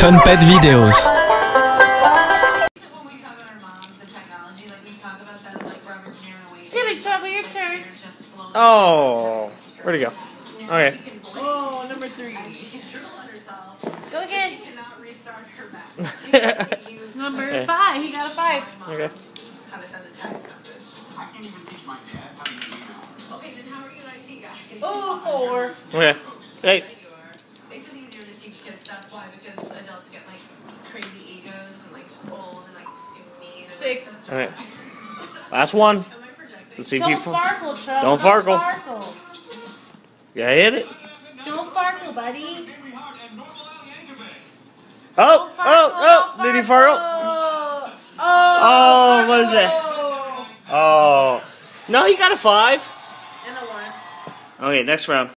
Fun Pet Videos. When we talk about our moms and technology, like we talk about them like Robert De Niro away. Get it, Chubby, your turn. They're just slowly. Oh, where'd he go? Okay. She can blink Oh, number three. and can drool on herself. Go again. She cannot restart her back. She can you Number Okay. five. He got a five. Okay. how to send a text message. I can't even teach my dad how to use email. Okay, then how are you an IT guy? Oh, four. Okay. Hey. You are. It's just easier to teach kids stuff. Why? Because adults get like crazy egos and like just old and like mean. And Six. Like, Okay. Last one. Am I projecting? Let's see if Don't you. farkle, Chubb. Don't farkle. farkle. Yeah, hit it. Don't farkle, buddy. Henry Hart and Norval Al Yankovic. Oh, Don't oh, farkle, oh, oh! don't Did he farkle? Oh, Oh, what is that? Oh. oh. No, he got a five. And a one. Okay, next round.